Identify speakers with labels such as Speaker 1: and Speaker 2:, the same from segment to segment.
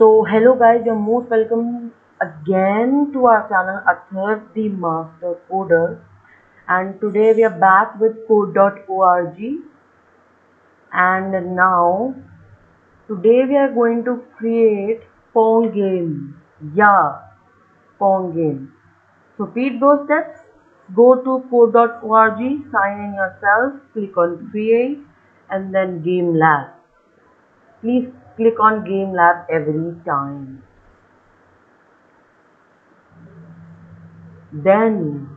Speaker 1: So hello guys, you're most welcome again to our channel Atharv the Master Coder and today we are back with code.org and now today we are going to create Pong game. Yeah, Pong game. So repeat those steps. Go to code.org, sign in yourself, click on create and then game lab. Please click on game lab every time. Then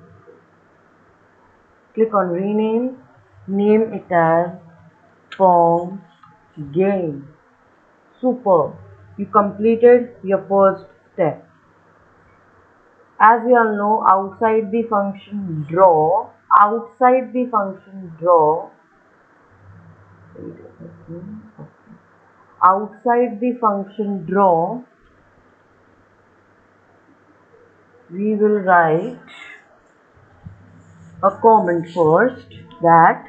Speaker 1: click on rename, name it as Pong game. Super. You completed your first step. As we all know, outside the function draw, outside the function draw, outside the function draw, we will write a comment first that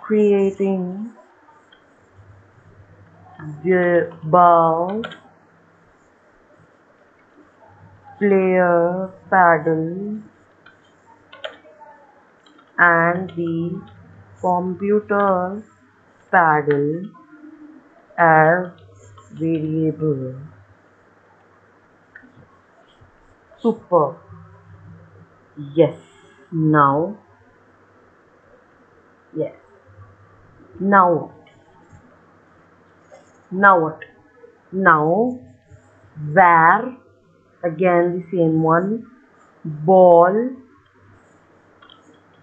Speaker 1: creating the ball player paddle and the computer paddle as variable. Super. Yes. Now. Yes. Now what? Now what? Now where? Again the same one. Ball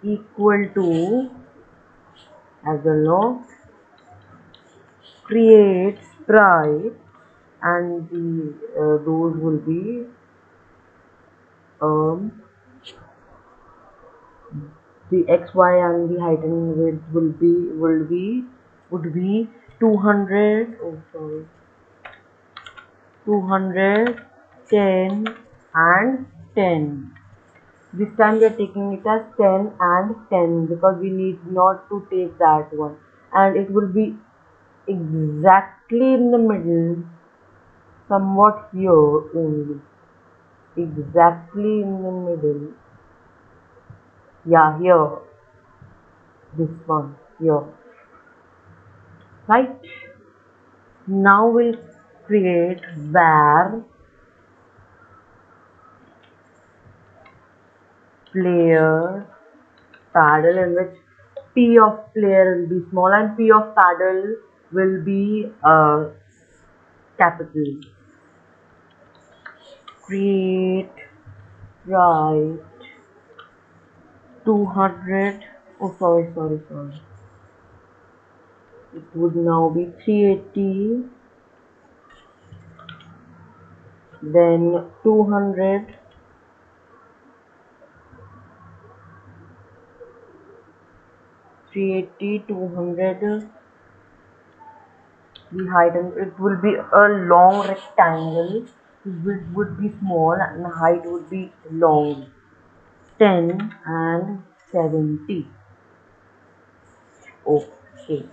Speaker 1: equal to as you know create sprite and the uh, those will be um the x y and the height and width will be will be would be 200 oh sorry 200 10 and 10 this time we are taking it as 10 and 10 because we need not to take that one. And it will be exactly in the middle somewhat here only. Exactly in the middle. Yeah here. This one here. Right? Now we'll create var player paddle in which p of player will be small and p of paddle will be uh, capital. Create right. 200 oh sorry sorry sorry. It would now be 380 then 200 380 200 the height and it will be a long rectangle. Width would be small and height would be long. 10 and 70 okay.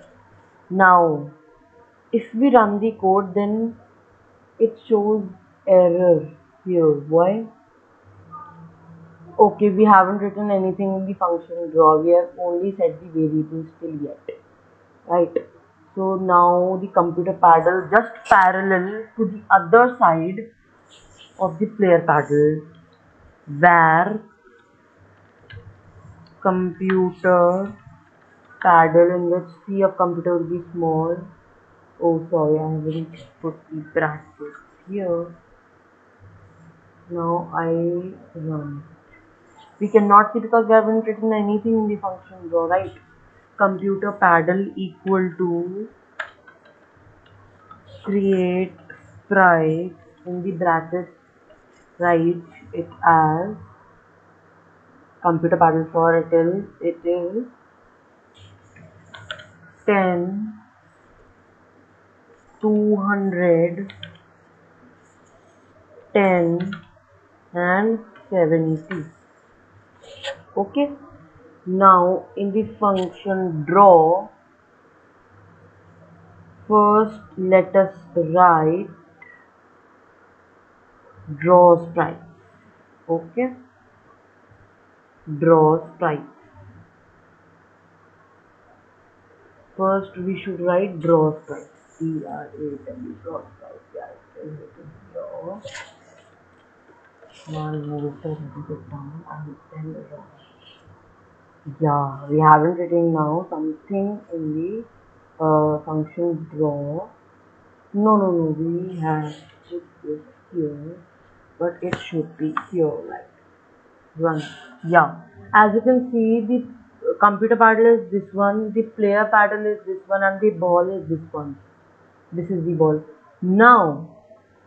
Speaker 1: Now if we run the code then it shows error here. Why okay we haven't written anything in the function draw we have only set the variables till yet. Right? So now the computer paddle just parallel to the other side of the player paddle where computer paddle in which c of computer will be small. Oh sorry i haven't put the brackets here. Now i run we cannot see because we haven't written anything in the function draw right? Computer paddle equal to create sprite in the brackets write it as computer paddle for it is it is 10 200 10 and 70 okay? Now in the function draw first let us write draw sprite okay? Draw sprite first we should write draw sprite d r a w draw sprite yeah draw down and then yeah we haven't written now something in the uh, function draw no no no we have put this here but it should be here like run yeah as you can see the computer paddle is this one the player paddle is this one and the ball is this one. This is the ball. Now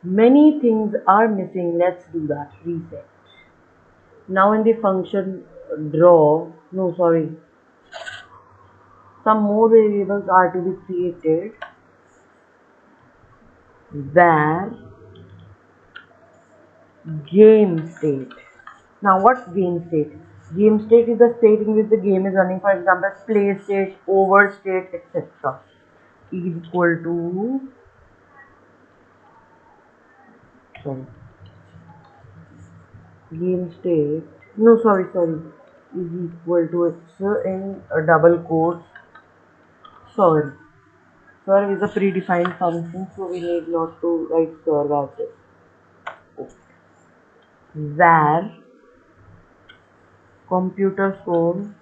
Speaker 1: many things are missing. Let's do that. Reset. Now in the function draw. No sorry. Some more variables are to be created. Where game state. Now what's game state? Game state is the state in which the game is running. For example play state over state etc is equal to game state no sorry sorry. Is equal to x in a double quotes. Serve. Serve is a predefined function, so we need not to write serve as this. Where computer phone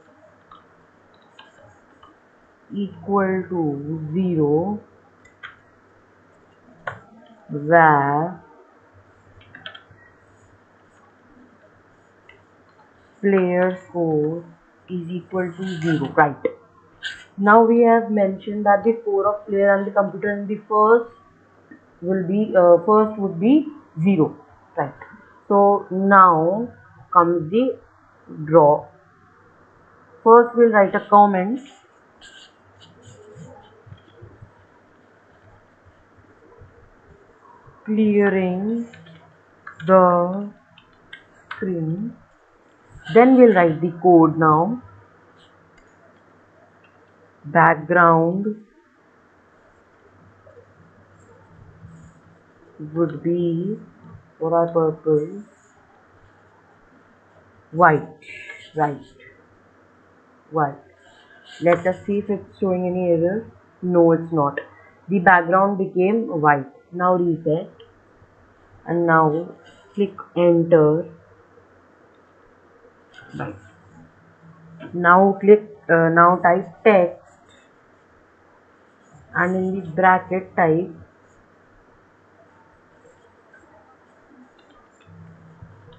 Speaker 1: equal to 0 where player score is equal to 0 right? Now we have mentioned that the score of player and the computer in the first will be uh, first would be 0 right? So now comes the draw. First we'll write a comment. Clearing the screen then we'll write the code now. Background would be for our purpose white right white. Let us see if it's showing any error. No it's not. The background became white. Now reset. And now click enter right now click uh, now type text and in the bracket type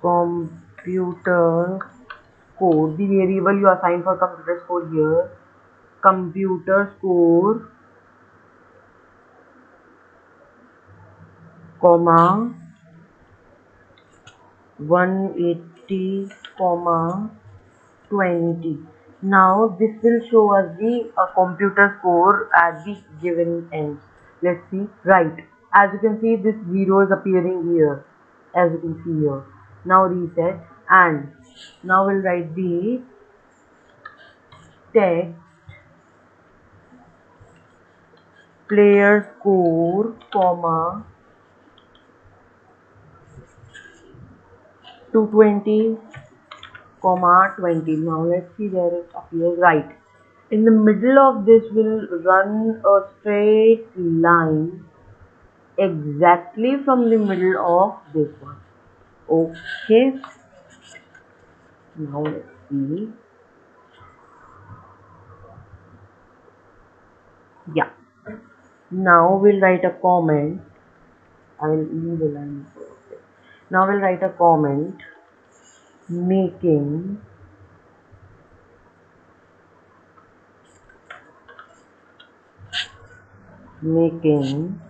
Speaker 1: computer score the variable you assign for computer score here computer score comma 180 comma 20 now this will show us the uh, computer score at the given end. Let's see. Right. As you can see this 0 is appearing here. As you can see here. Now reset and now we'll write the text player score comma 220 comma 20 now let's see where it appears. Right. In the middle of this will run a straight line exactly from the middle of this one. Okay. Now let's see. Yeah. Now we'll write a comment. I will leave a line. Now we'll write a comment making making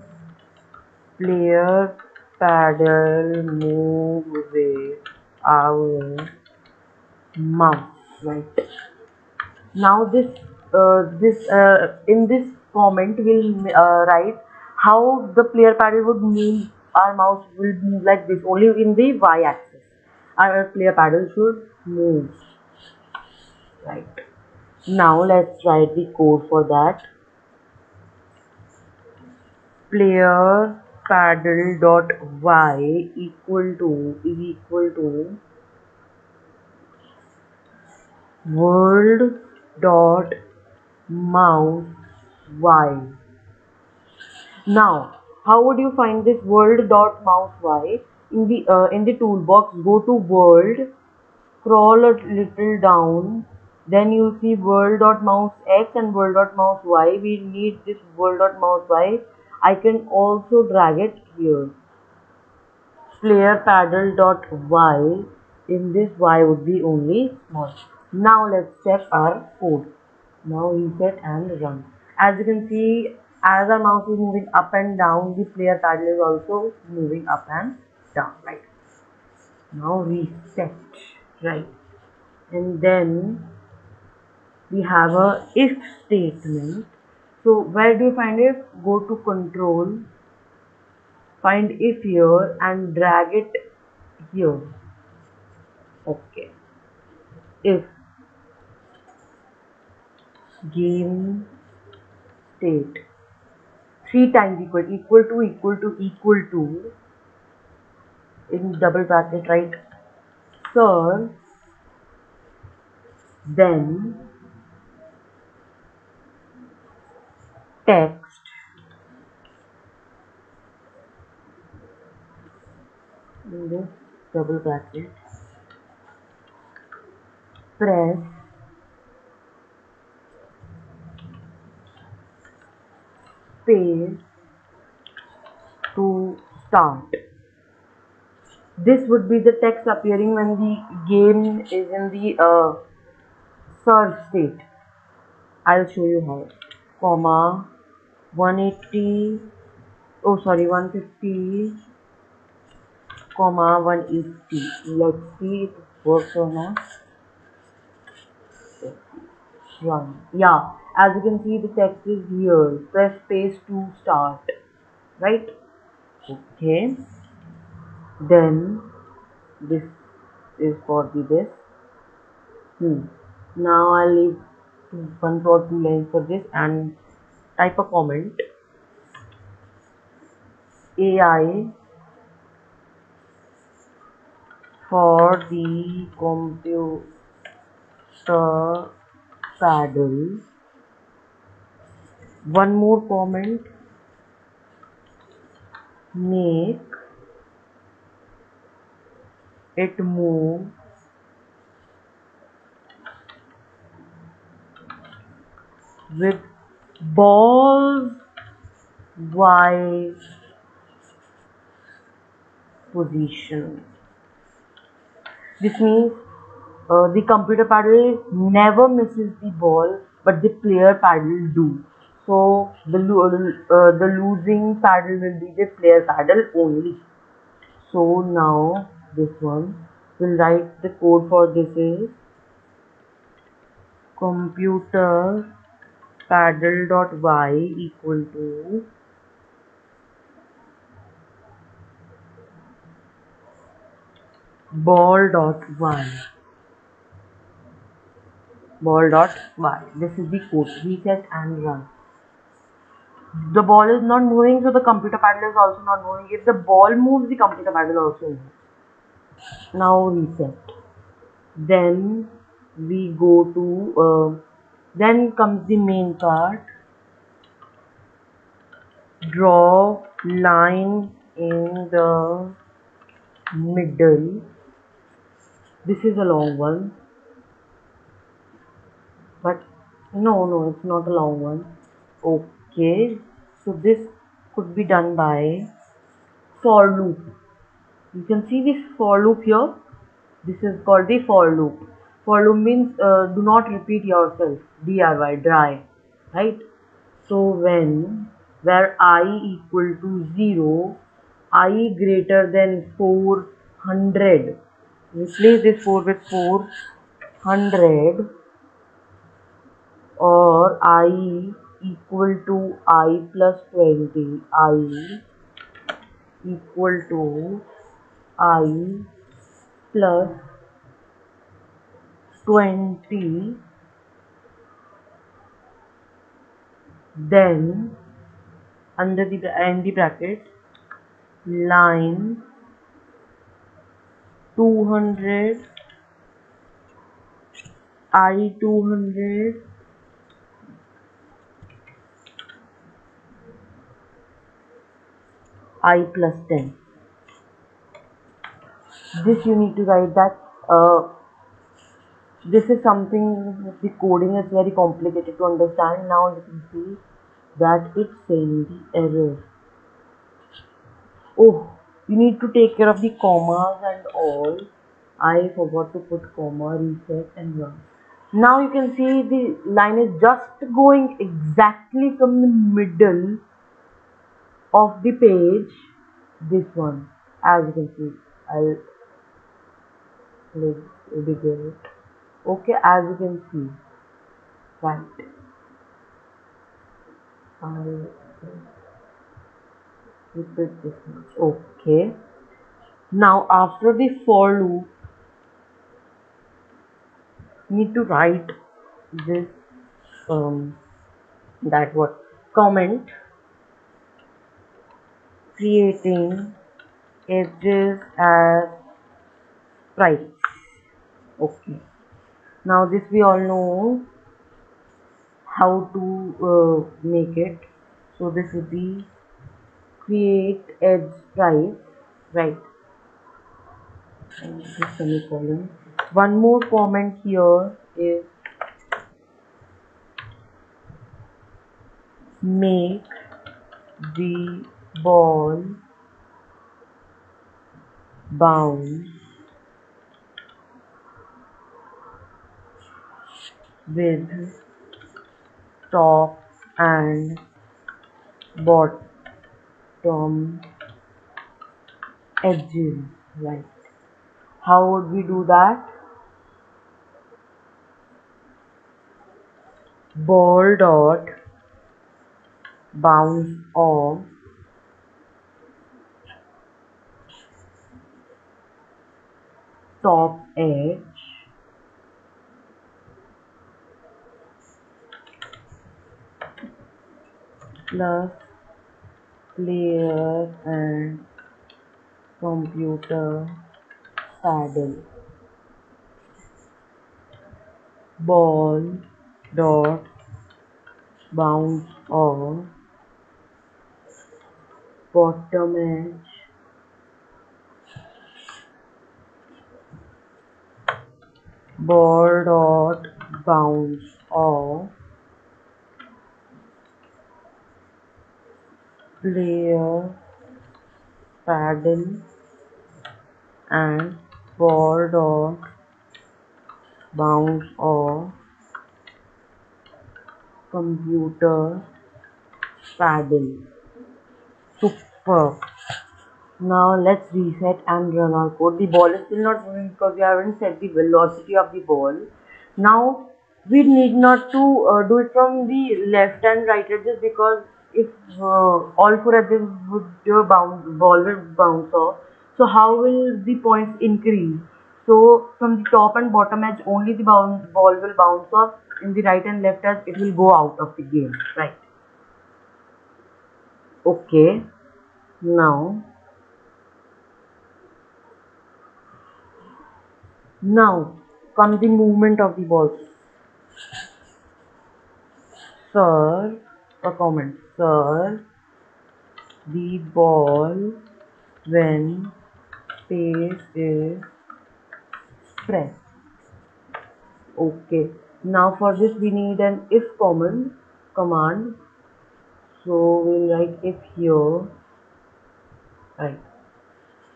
Speaker 1: player paddle move with our mouse right? Now this uh, this uh, in this comment we'll uh, write how the player paddle would move our mouse will move like this only in the y-axis our player paddle should move. Right. Now let's write the code for that. Player paddle dot y equal to is equal to world dot mouse y. Now how would you find this world dot mouse y in the uh, in the toolbox go to world scroll a little down then you'll see world mouse x and world mouse y. We need this world dot mouse y. I can also drag it here. Player paddle dot y in this y would be only small. Now let's check our code. Now reset and run. As you can see as our mouse is moving up and down the player paddle is also moving up and down right? Now reset right? And then we have a if statement. So where do you find it? Go to control find if here and drag it here. Okay. If game state. Three times equal equal to equal to equal to in double bracket right? So then text in this double bracket. Press space to start this would be the text appearing when the game is in the uh, search state. I'll show you how. Comma 180 oh sorry 150 comma 180 let's see if it works or not. One. Yeah as you can see the text is here. Press space to start. Right? Okay then this is for the this hmm. now I'll leave one or two lines for this and type a comment. AI for the computer paddle. One more comment. Make it move. With balls y position. This means uh, the computer paddle never misses the ball but the player paddle do. So the uh, the losing paddle will be the player paddle only. So now this one. We'll write the code for this is computer paddle dot y equal to ball dot y ball dot y this is the code. Reset and run. The ball is not moving so the computer paddle is also not moving. If the ball moves the computer paddle also moves now reset. Then we go to uh, then comes the main part. Draw line in the middle. This is a long one. But no no it's not a long one. Okay. So this could be done by for loop you can see this for loop here. This is called the for loop. For loop means uh, do not repeat yourself. Dry dry. Right? So when where i equal to 0 i greater than 400 replace this 4 with 400 or i equal to i plus 20 i equal to i plus 20 then under the in the bracket line 200 i 200 i plus 10 this you need to write that uh, this is something the coding is very complicated to understand. Now you can see that it's saying the error. Oh you need to take care of the commas and all. I forgot to put comma reset and run. Now you can see the line is just going exactly from the middle of the page this one as you can see. I'll it okay as you can see right. I'll repeat this much. Okay. Now after the for loop need to write this um that what comment creating edges as price okay. Now this we all know how to uh, make it. So this would be create edge sprites right? Semicolon. One more comment here is make the ball bounce with top and bottom edges right how would we do that? Ball dot bounce off top edge plus player and computer paddle. Ball dot bounce off bottom edge. Ball dot bounce off player paddle and ball dot bounce off computer paddle super now let's reset and run our code. The ball is still not moving because we haven't set the velocity of the ball. Now we need not to uh, do it from the left and right edges because if uh, all four edges would uh, bounce ball will bounce off. So how will the points increase? So from the top and bottom edge only the ball will bounce off. In the right and left edge it will go out of the game right? Okay. Now now comes the movement of the ball. Sir a comment serve the ball when space is pressed okay. Now for this we need an if command command. So we'll write if here. Right.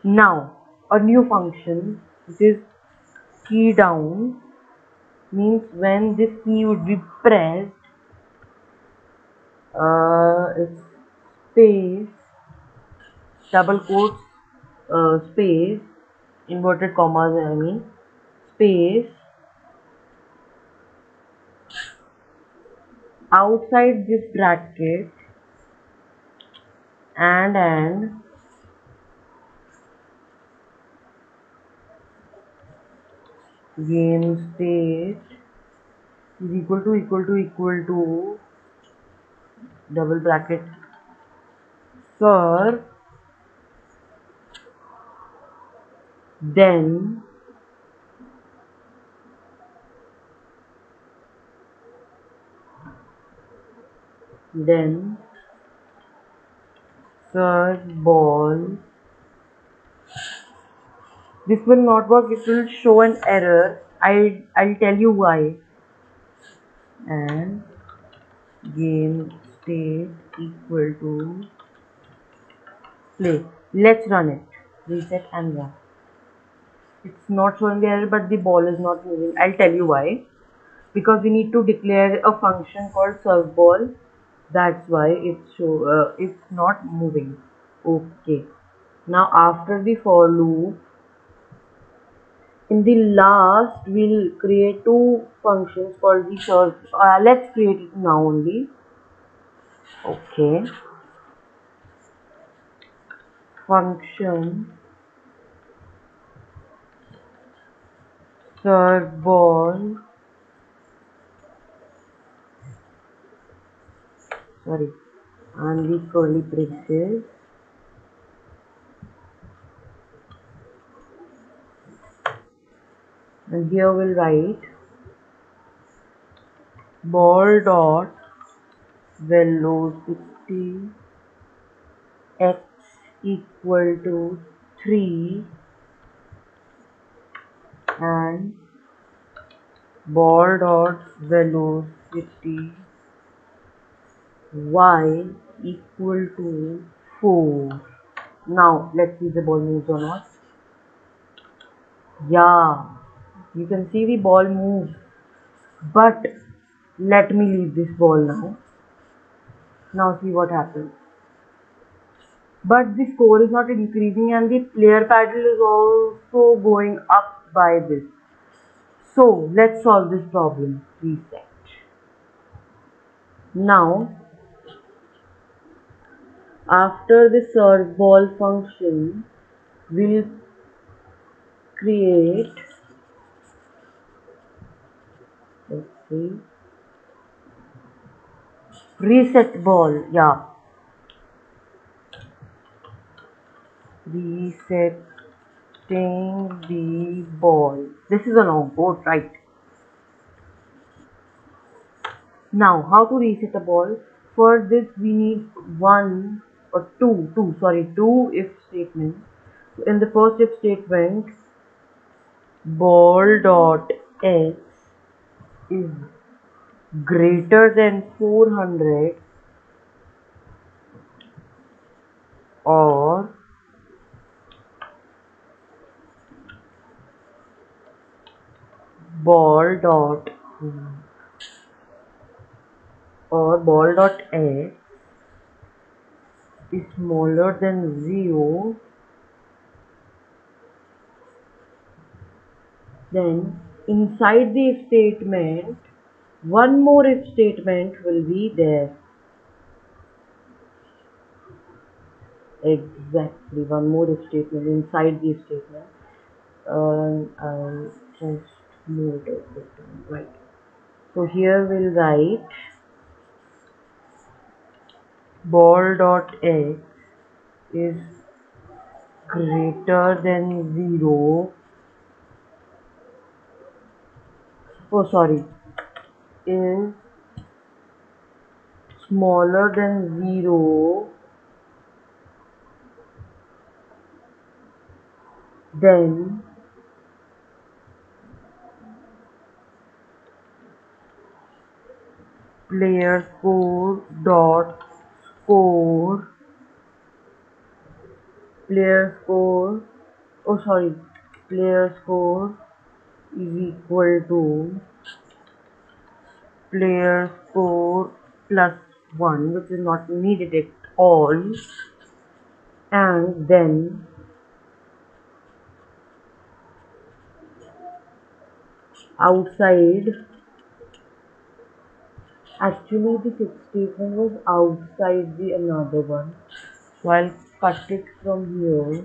Speaker 1: Now a new function which is key down means when this key would be pressed uh, space double quotes uh, space inverted commas I mean space outside this bracket and and game state is equal to equal to equal to double bracket. Sir then then serve ball. This will not work. It will show an error. I I'll tell you why. And game state equal to play. Let's run it. Reset and run. It's not showing the error but the ball is not moving. I'll tell you why. Because we need to declare a function called serve ball. That's why it's show uh, it's not moving. Okay. Now after the for loop in the last we'll create two functions called the serve uh, let's create it now only okay. Function. Serve ball sorry. And the curly braces. And here we'll write ball dot velocity x equal to 3 and ball dot velocity y equal to 4 now let's see the ball moves or not. Yeah you can see the ball moves but let me leave this ball now now see what happens. But the score is not increasing and the player paddle is also going up by this. So let's solve this problem. Reset. Now after the serve ball function, we'll create let's see reset ball yeah. Resetting the ball. This is a long code right? Now how to reset a ball? For this we need one or two, two, sorry, two if statements. In the first if statement, ball dot x is greater than 400 or ball dot or ball dot x is smaller than 0 then inside the statement one more if statement will be there. Exactly one more if statement inside the statement uh, I'll just move it right. So here we'll write ball dot x is greater than 0 oh sorry is smaller than 0 then player score dot score. Player score oh sorry player score is equal to player 4 plus 1 which is not needed at all and then outside Actually, the fifth statement was outside the another one. So I'll cut it from here.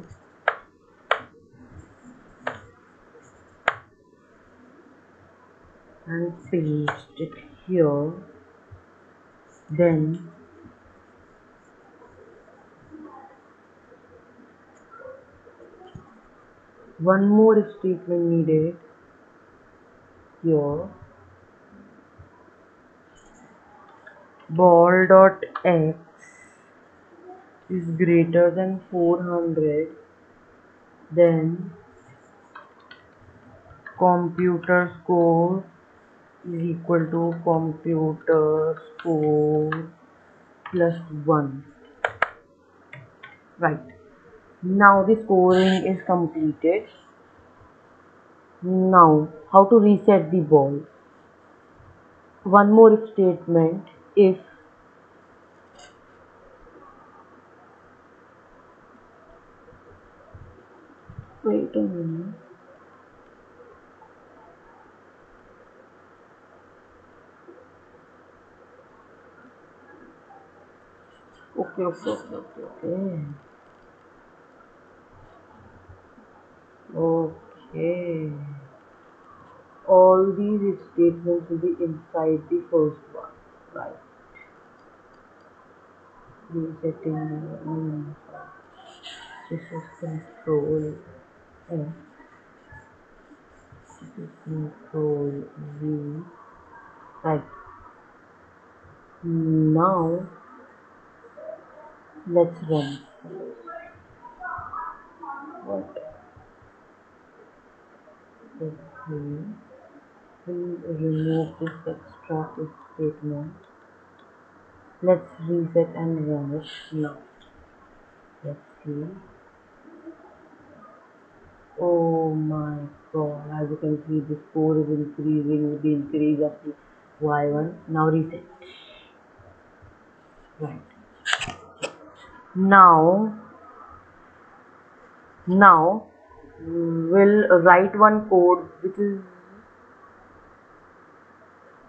Speaker 1: And paste it here then one more statement needed here ball dot x is greater than 400 then computer score is equal to computer score plus 1 right. Now the scoring is completed. Now how to reset the ball? One more statement. If wait a minute okay okay okay okay okay okay all these statements will be inside the first one. Right. Resetting mm, this is control F. This is control V. Right. Now let's run. What? Let's see we'll remove this extra statement let's reset and run it now let's see. Oh my god. As you can see the score is increasing with the increase of the y1 now reset. Right now now we'll write one code which is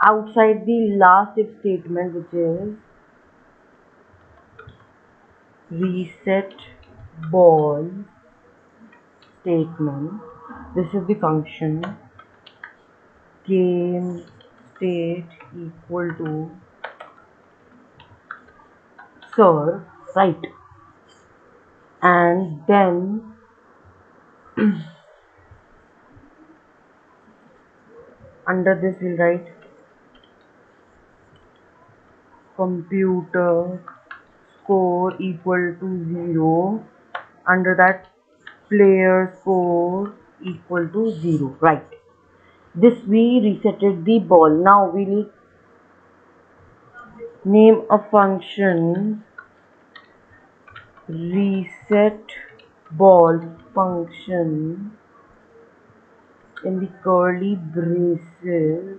Speaker 1: outside the last if statement which is reset ball statement. This is the function game state equal to serve right and then under this we'll write computer score equal to 0 under that player score equal to 0 right. This we resetted the ball. Now we'll name a function reset ball function in the curly braces.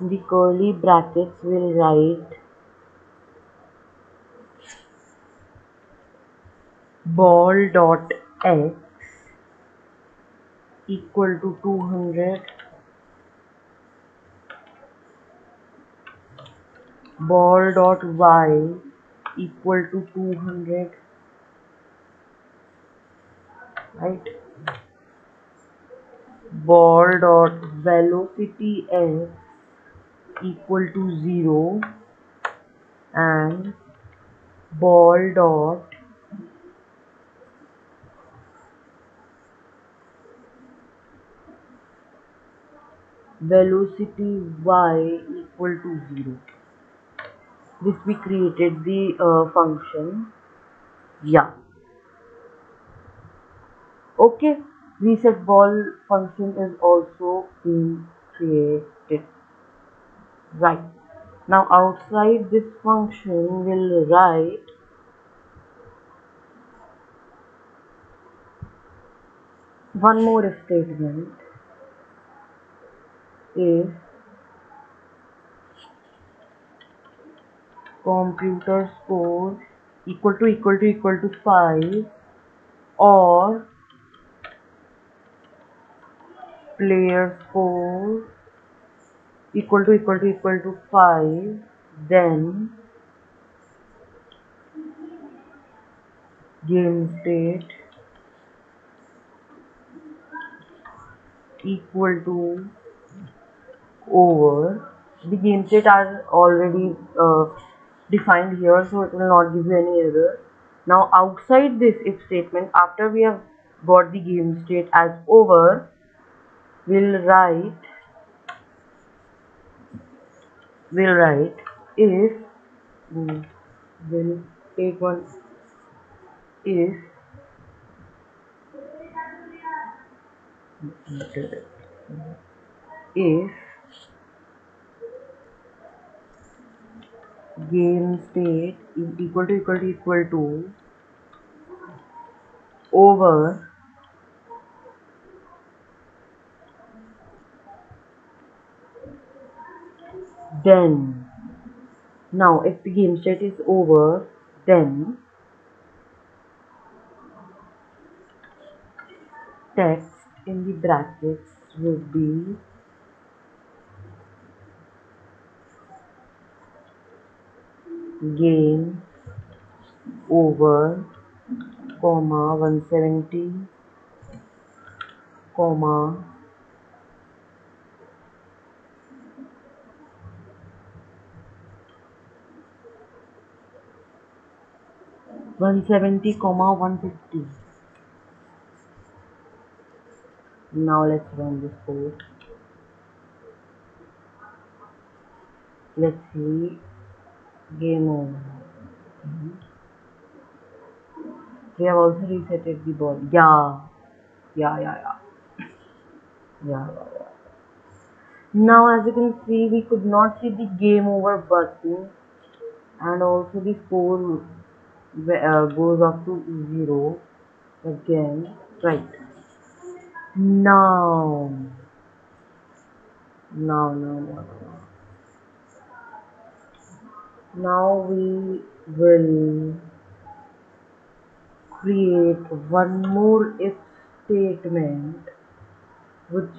Speaker 1: In the curly brackets we'll write ball dot x equal to 200 ball dot y equal to 200 right? Ball dot velocity x equal to 0 and ball dot velocity y equal to 0 this we created the uh, function yeah. Okay reset ball function is also being created. Right. Now outside this function we'll write one more statement Eh, if computer score equal to equal to equal to 5 or player score equal to equal to equal to 5 then game state equal to over. The game state are already uh, defined here so it will not give you any error. Now outside this if statement after we have got the game state as over we'll write we'll write if mm, we'll take one if if game state equal to equal to equal to over then. Now if the game state is over then text in the brackets will be game over comma 170 comma one seventy comma one fifty. Now let's run this code. Let's see game over. We have also resetted the ball. Yeah. Yeah yeah yeah. Yeah, yeah, yeah. now as you can see we could not see the game over button. And also the score uh, goes up to zero. Again. Right. Now. Now now now now now we will create one more if statement which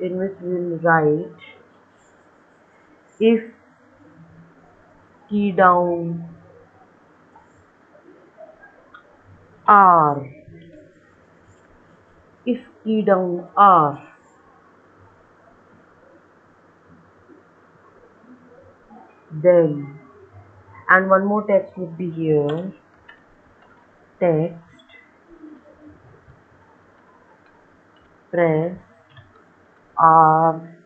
Speaker 1: in which we will write if key down R if key down R then and one more text would be here text press R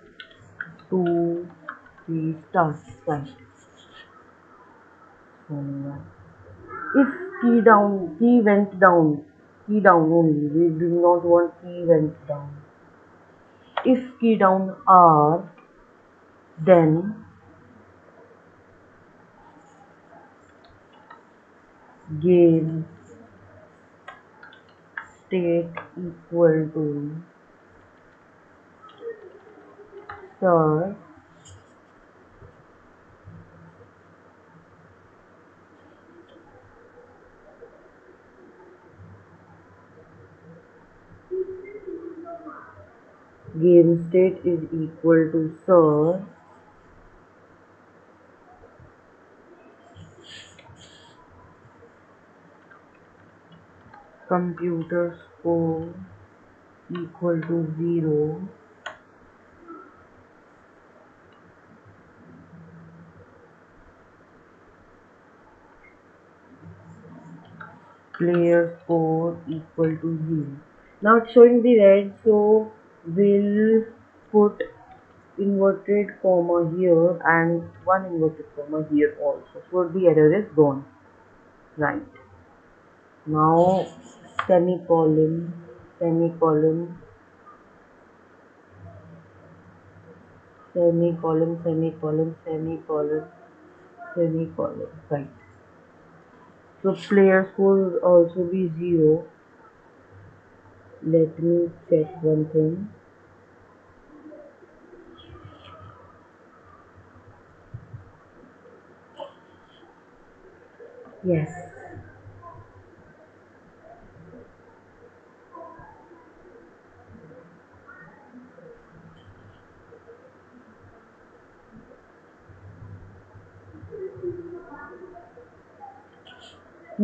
Speaker 1: to restart site. If key down key went down key down only we do not want key went down. If key down R then game state equal to serve game state is equal to serve computer score equal to 0 player score equal to 0 now it's showing the red so we'll put inverted comma here and one inverted comma here also. So the error is gone. Right. Now semicolon. Semicolon. Semicolon semicolon semicolon. Semicolon. Right. So player score will also be zero. Let me check one thing. Yes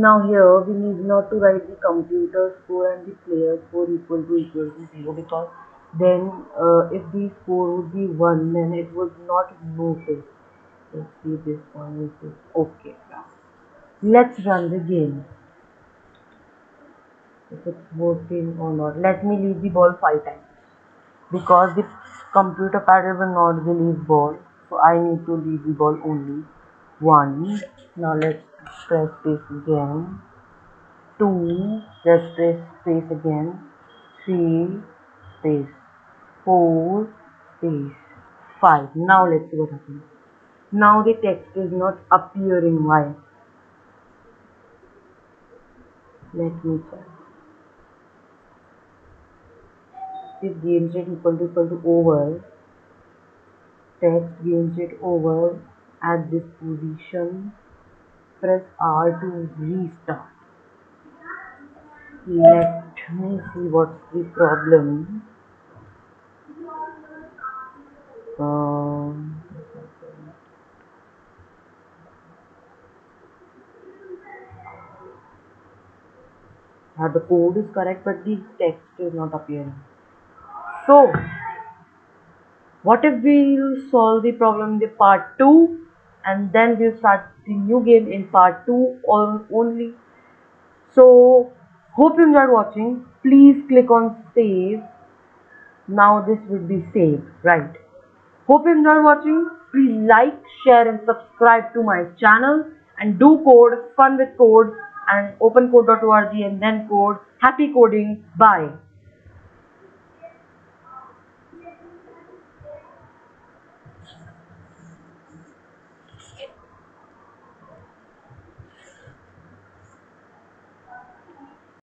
Speaker 1: Now here we need not to write the computer score and the player score equal to equal to 0 because then uh, if the score would be 1 then it would not notice let's see this one is okay. Let's run the game. If it's working or not. Let me leave the ball five times because the computer paddle will not release ball so I need to leave the ball only one. Now let's press this again. Two. Let's press space again. Three. Space. Four. Space. Five. Now let's see what happens. Now the text is not appearing. Why? Let me check. If game set equal to equal to over text game set over at this position press R to restart. Let me see what's the problem. Um, uh, the code is correct but the text is not appearing. So what if we'll solve the problem in the part 2 and then we'll start the new game in part 2 or only so hope you enjoyed watching please click on save now this will be saved right Hope you enjoyed watching. Please like, share and subscribe to my channel and do code fun with code and opencode.org and then code happy coding. Bye.